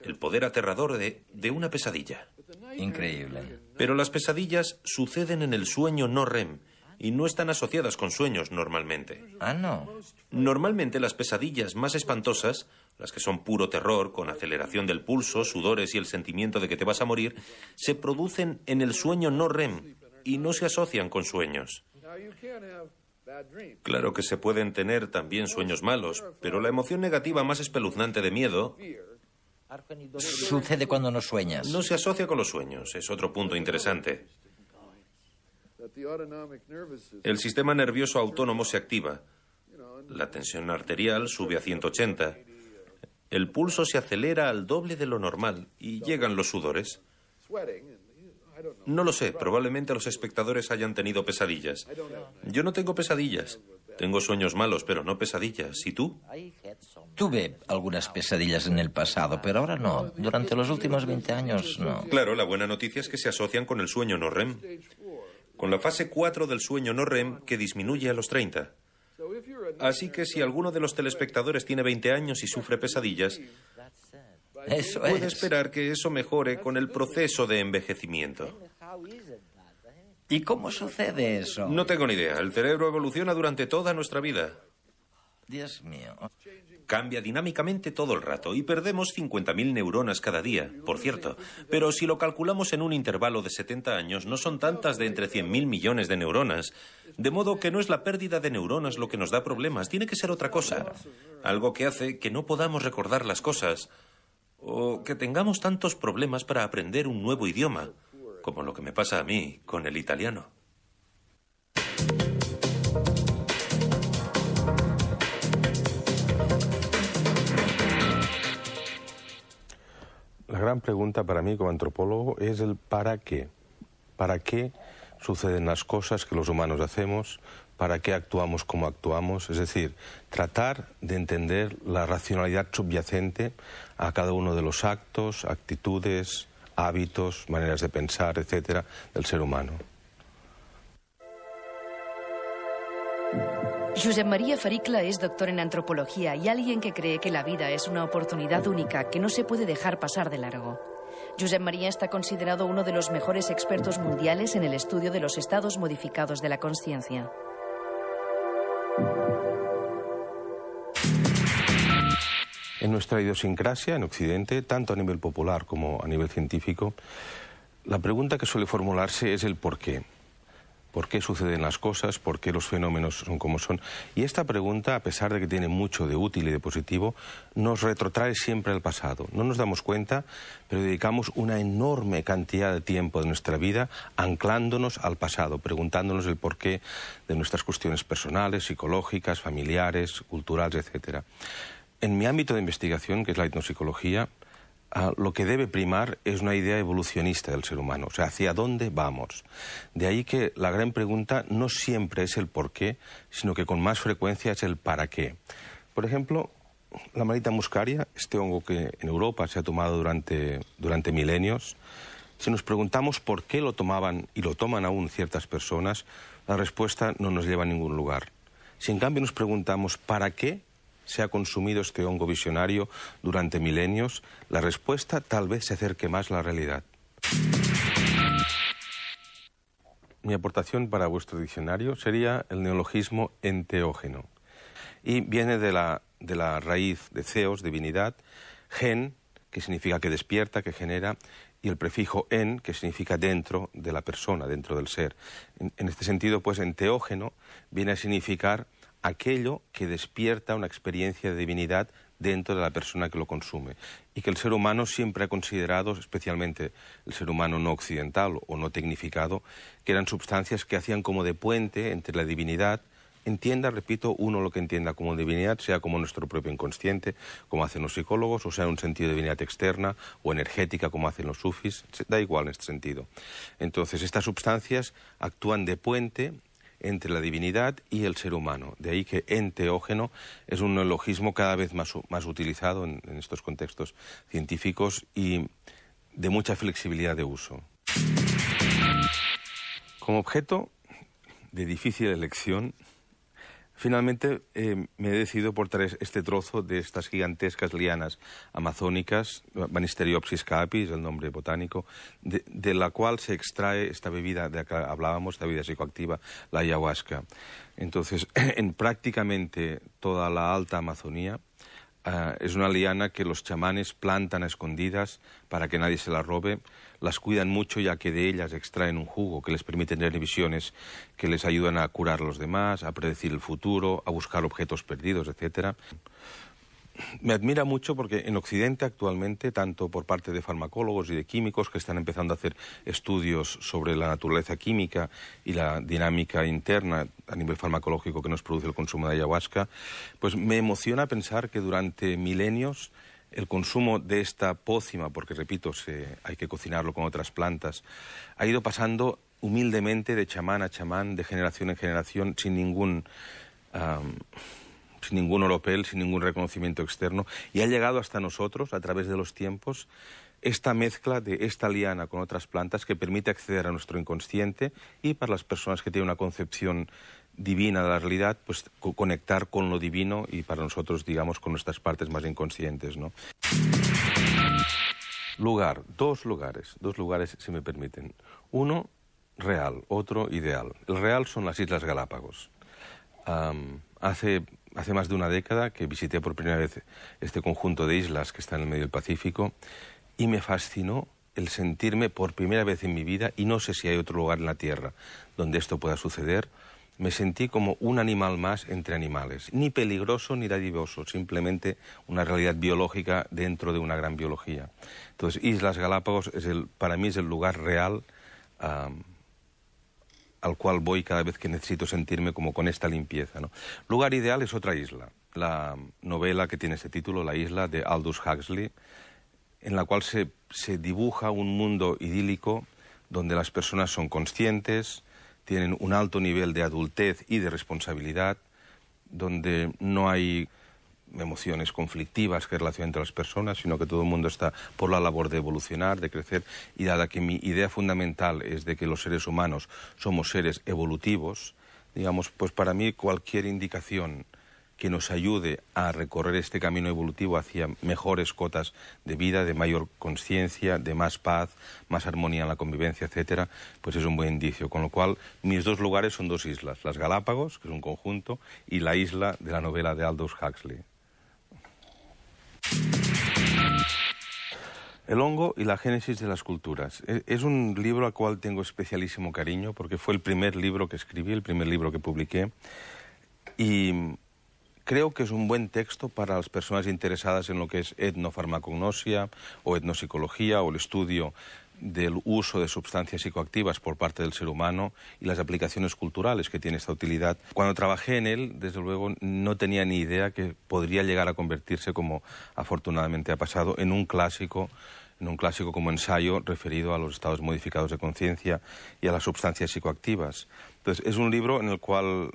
el poder aterrador de, de una pesadilla. Increíble. Pero las pesadillas suceden en el sueño no REM y no están asociadas con sueños normalmente. Ah, no. Normalmente las pesadillas más espantosas, las que son puro terror, con aceleración del pulso, sudores y el sentimiento de que te vas a morir, se producen en el sueño no REM y no se asocian con sueños. Claro que se pueden tener también sueños malos, pero la emoción negativa más espeluznante de miedo Sucede cuando no sueñas. no se asocia con los sueños. Es otro punto interesante. El sistema nervioso autónomo se activa. La tensión arterial sube a 180. El pulso se acelera al doble de lo normal y llegan los sudores. No lo sé, probablemente los espectadores hayan tenido pesadillas. Yo no tengo pesadillas. Tengo sueños malos, pero no pesadillas. ¿Y tú? Tuve algunas pesadillas en el pasado, pero ahora no. Durante los últimos 20 años no. Claro, la buena noticia es que se asocian con el sueño no REM. Con la fase 4 del sueño no REM que disminuye a los 30. Así que si alguno de los telespectadores tiene 20 años y sufre pesadillas, Eso puede es. esperar que eso mejore con el proceso de envejecimiento. ¿Y cómo sucede eso? No tengo ni idea. El cerebro evoluciona durante toda nuestra vida. Dios mío. Cambia dinámicamente todo el rato y perdemos 50.000 neuronas cada día, por cierto. Pero si lo calculamos en un intervalo de 70 años, no son tantas de entre 100.000 millones de neuronas. De modo que no es la pérdida de neuronas lo que nos da problemas, tiene que ser otra cosa. Algo que hace que no podamos recordar las cosas o que tengamos tantos problemas para aprender un nuevo idioma, como lo que me pasa a mí con el italiano. La gran pregunta para mí como antropólogo es el para qué. ¿Para qué suceden las cosas que los humanos hacemos? ¿Para qué actuamos como actuamos? Es decir, tratar de entender la racionalidad subyacente a cada uno de los actos, actitudes, hábitos, maneras de pensar, etcétera, del ser humano. Josep María Faricla es doctor en antropología y alguien que cree que la vida es una oportunidad única que no se puede dejar pasar de largo. Josep María está considerado uno de los mejores expertos mundiales en el estudio de los estados modificados de la conciencia. En nuestra idiosincrasia, en Occidente, tanto a nivel popular como a nivel científico, la pregunta que suele formularse es el por qué. ¿Por qué suceden las cosas? ¿Por qué los fenómenos son como son? Y esta pregunta, a pesar de que tiene mucho de útil y de positivo, nos retrotrae siempre al pasado. No nos damos cuenta, pero dedicamos una enorme cantidad de tiempo de nuestra vida anclándonos al pasado, preguntándonos el porqué de nuestras cuestiones personales, psicológicas, familiares, culturales, etcétera. En mi ámbito de investigación, que es la etnopsicología, lo que debe primar es una idea evolucionista del ser humano, o sea, hacia dónde vamos. De ahí que la gran pregunta no siempre es el por qué, sino que con más frecuencia es el para qué. Por ejemplo, la malita muscaria, este hongo que en Europa se ha tomado durante, durante milenios, si nos preguntamos por qué lo tomaban y lo toman aún ciertas personas, la respuesta no nos lleva a ningún lugar. Si en cambio nos preguntamos para qué se ha consumido este hongo visionario durante milenios, la respuesta tal vez se acerque más a la realidad. Mi aportación para vuestro diccionario sería el neologismo enteógeno. Y viene de la, de la raíz de ceos, divinidad, gen, que significa que despierta, que genera, y el prefijo en, que significa dentro de la persona, dentro del ser. En, en este sentido, pues enteógeno viene a significar aquello que despierta una experiencia de divinidad dentro de la persona que lo consume y que el ser humano siempre ha considerado, especialmente el ser humano no occidental o no tecnificado, que eran sustancias que hacían como de puente entre la divinidad, entienda, repito, uno lo que entienda como divinidad, sea como nuestro propio inconsciente, como hacen los psicólogos, o sea un sentido de divinidad externa o energética, como hacen los sufis, da igual en este sentido. Entonces, estas sustancias actúan de puente entre la divinidad y el ser humano. De ahí que enteógeno es un neologismo cada vez más, más utilizado en, en estos contextos científicos y de mucha flexibilidad de uso. Como objeto de difícil elección, Finalmente eh, me he decidido por traer este trozo de estas gigantescas lianas amazónicas, Banisteriopsis capis, el nombre botánico, de, la cual se extrae esta bebida de la que hablábamos, esta bebida psicoactiva, la ayahuasca. Entonces, en prácticamente toda la alta Amazonía, eh, es una liana que los chamanes plantan a escondidas para que nadie se la robe las cuidan mucho ya que de ellas extraen un jugo que les permite tener visiones que les ayudan a curar a los demás, a predecir el futuro, a buscar objetos perdidos, etcétera. Me admira mucho porque en Occidente actualmente, tanto por parte de farmacólogos y de químicos que están empezando a hacer estudios sobre la naturaleza química y la dinámica interna a nivel farmacológico que nos produce el consumo de ayahuasca, pues me emociona pensar que durante milenios el consumo de esta pócima, porque repito, hay que cocinarlo con otras plantas, ha ido pasando humildemente de chamán a chamán, de generación en generación, sin ningún, sin ningún oropel, sin ningún reconocimiento externo, y ha llegado hasta nosotros, a través de los tiempos, esta mezcla de esta liana con otras plantas que permite acceder a nuestro inconsciente y para las personas que tienen una concepción divina de la realidad, pues conectar con lo divino y para nosotros, digamos, con nuestras partes más inconscientes, ¿no? Lugar, dos lugares, dos lugares si me permiten. Uno real, otro ideal. El real son las Islas Galápagos. hace, hace más de una década que visité por primera vez este conjunto de islas que está en el medio del Pacífico y me fascinó el sentirme por primera vez en mi vida, y no sé si hay otro lugar en la Tierra donde esto pueda suceder, me sentí como un animal más entre animales, ni peligroso ni dadivoso, simplemente una realidad biológica dentro de una gran biología. Entonces, Islas Galápagos es el, para mí es el lugar real al cual voy cada vez que necesito sentirme como con esta limpieza. ¿no? Lugar ideal es otra isla, la novela que tiene ese título, La isla de Aldous Huxley, en la cual se, se dibuja un mundo idílico donde las personas son conscientes, tienen un alto nivel de adultez y de responsabilidad, donde no hay emociones conflictivas que relacionan entre las personas, sino que todo el mundo está por la labor de evolucionar, de crecer, y dada que mi idea fundamental es de que los seres humanos somos seres evolutivos, digamos, pues para mí cualquier indicación que nos ayude a recorrer este camino evolutivo hacia mejores cotas de vida, de mayor conciencia, de más paz, más armonía en la convivencia, etcétera, pues es un buen indicio. Con lo cual, mis dos lugares son dos islas, las Galápagos, que es un conjunto, y la isla de la novela de Aldous Huxley. El hongo y la génesis de las culturas. E, es un libro al cual tengo especialísimo cariño porque fue el primer libro que escribí, el primer libro que publiqué. Y Creo que es un buen texto para las personas interesadas en lo que es etnofarmacognosia o etnopsicología o el estudio del uso de sustancias psicoactivas por parte del ser humano y las aplicaciones culturales que tiene esta utilidad. Cuando trabajé en él, desde luego, no tenía ni idea que podría llegar a convertirse, como afortunadamente ha pasado, en un clásico en un clásico como ensayo referido a los estados modificados de conciencia y a las sustancias psicoactivas. Entonces, es un libro en el cual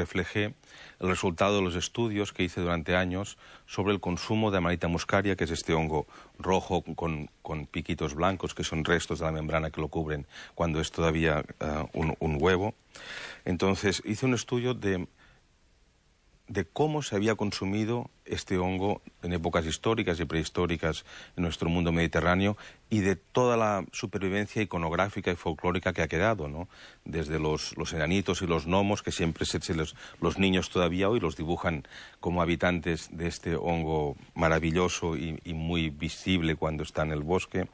reflejé el resultado de los estudios que hice durante años sobre el consumo de Amanita muscaria, que es este hongo rojo con, piquitos blancos, que son restos de la membrana que lo cubren cuando es todavía eh, un huevo. Entonces hice un estudio de de cómo se había consumido este hongo en épocas históricas y prehistóricas en nuestro mundo mediterráneo y de toda la supervivencia iconográfica y folclórica que ha quedado, ¿no? Desde los, enanitos y los gnomos, que siempre se, los, los, niños todavía hoy los dibujan como habitantes de este hongo maravilloso y muy visible cuando está en el bosque.